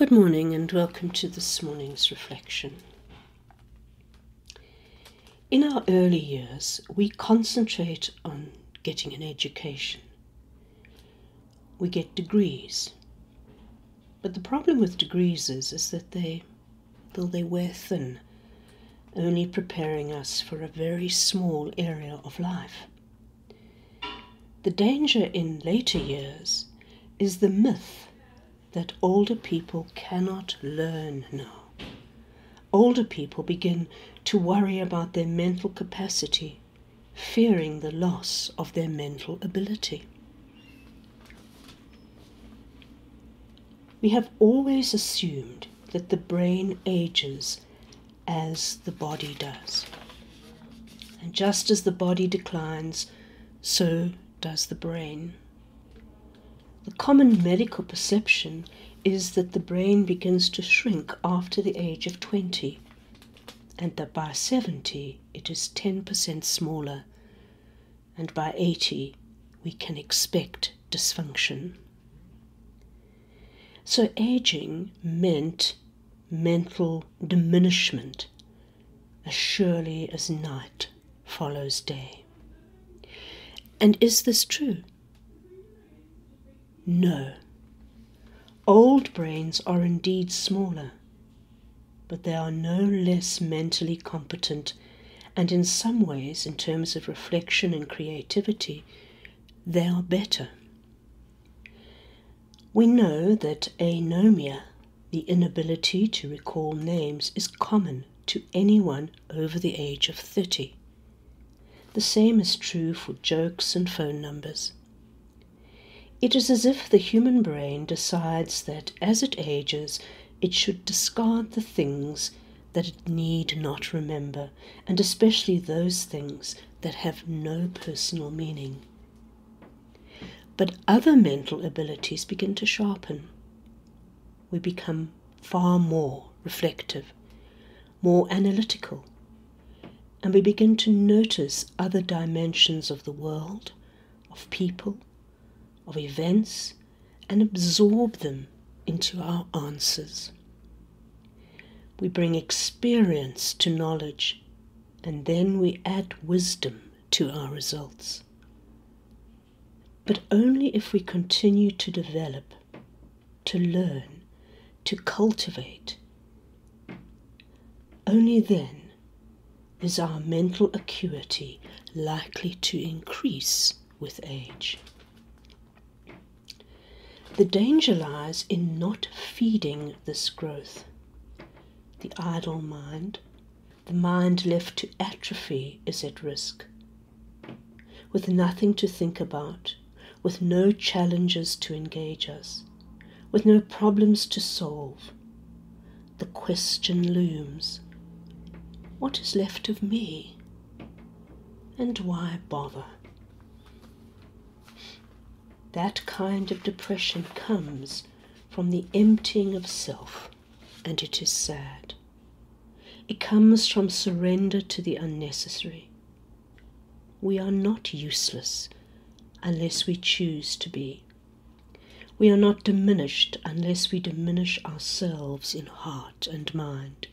Good morning and welcome to this morning's reflection. In our early years, we concentrate on getting an education. We get degrees. But the problem with degrees is, is that they, though they wear thin, only preparing us for a very small area of life. The danger in later years is the myth that older people cannot learn now. Older people begin to worry about their mental capacity, fearing the loss of their mental ability. We have always assumed that the brain ages as the body does. And just as the body declines, so does the brain. The common medical perception is that the brain begins to shrink after the age of 20 and that by 70 it is 10% smaller and by 80 we can expect dysfunction. So aging meant mental diminishment as surely as night follows day. And is this true? No. Old brains are indeed smaller, but they are no less mentally competent, and in some ways, in terms of reflection and creativity, they are better. We know that anomia, the inability to recall names, is common to anyone over the age of 30. The same is true for jokes and phone numbers. It is as if the human brain decides that as it ages, it should discard the things that it need not remember, and especially those things that have no personal meaning. But other mental abilities begin to sharpen. We become far more reflective, more analytical, and we begin to notice other dimensions of the world, of people, of events and absorb them into our answers. We bring experience to knowledge and then we add wisdom to our results. But only if we continue to develop, to learn, to cultivate. Only then is our mental acuity likely to increase with age. The danger lies in not feeding this growth. The idle mind, the mind left to atrophy, is at risk. With nothing to think about, with no challenges to engage us, with no problems to solve, the question looms what is left of me? And why bother? That kind of depression comes from the emptying of self, and it is sad. It comes from surrender to the unnecessary. We are not useless unless we choose to be. We are not diminished unless we diminish ourselves in heart and mind.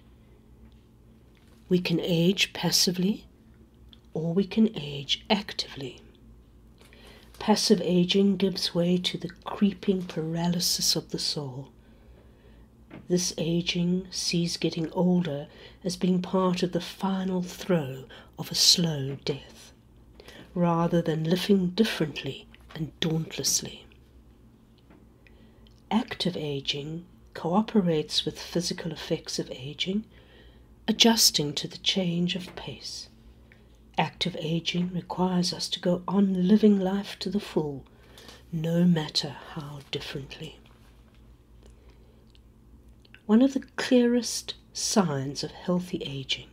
We can age passively or we can age actively. Passive aging gives way to the creeping paralysis of the soul. This aging sees getting older as being part of the final throe of a slow death, rather than living differently and dauntlessly. Active aging cooperates with physical effects of aging, adjusting to the change of pace. Active aging requires us to go on living life to the full, no matter how differently. One of the clearest signs of healthy aging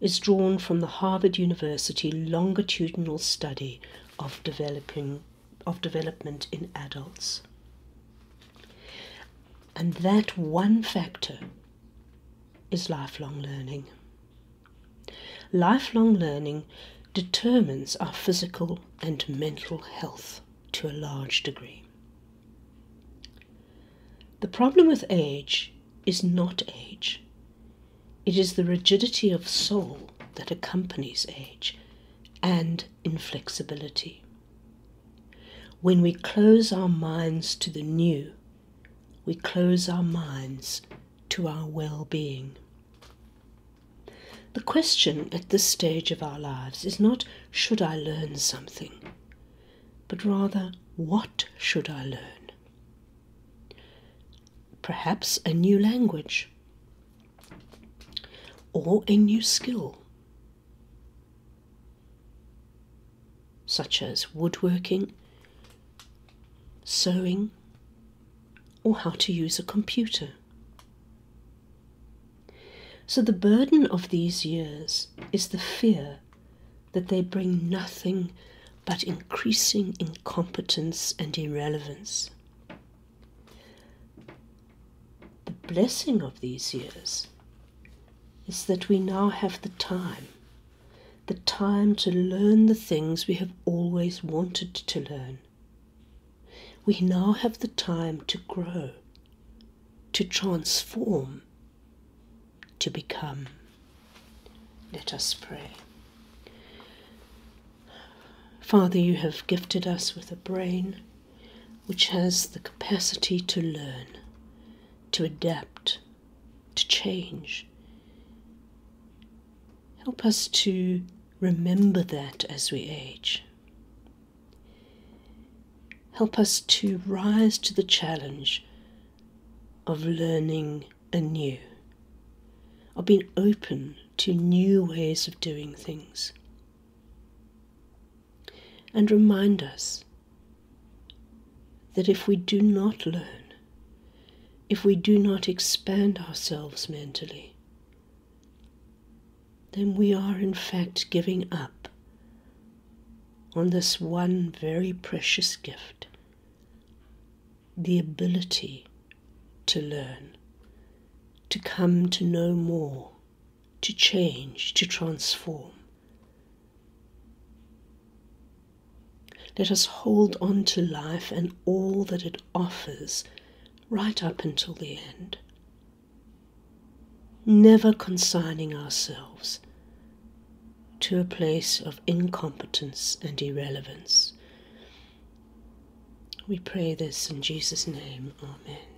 is drawn from the Harvard University longitudinal study of developing of development in adults. And that one factor is lifelong learning. Lifelong learning determines our physical and mental health to a large degree. The problem with age is not age, it is the rigidity of soul that accompanies age and inflexibility. When we close our minds to the new, we close our minds to our well being. The question at this stage of our lives is not should I learn something, but rather what should I learn? Perhaps a new language or a new skill, such as woodworking, sewing, or how to use a computer. So, the burden of these years is the fear that they bring nothing but increasing incompetence and irrelevance. The blessing of these years is that we now have the time, the time to learn the things we have always wanted to learn. We now have the time to grow, to transform, to become. Let us pray. Father, you have gifted us with a brain which has the capacity to learn, to adapt, to change. Help us to remember that as we age. Help us to rise to the challenge of learning anew of being open to new ways of doing things. And remind us that if we do not learn, if we do not expand ourselves mentally, then we are in fact giving up on this one very precious gift the ability to learn to come to know more, to change, to transform. Let us hold on to life and all that it offers right up until the end, never consigning ourselves to a place of incompetence and irrelevance. We pray this in Jesus' name. Amen.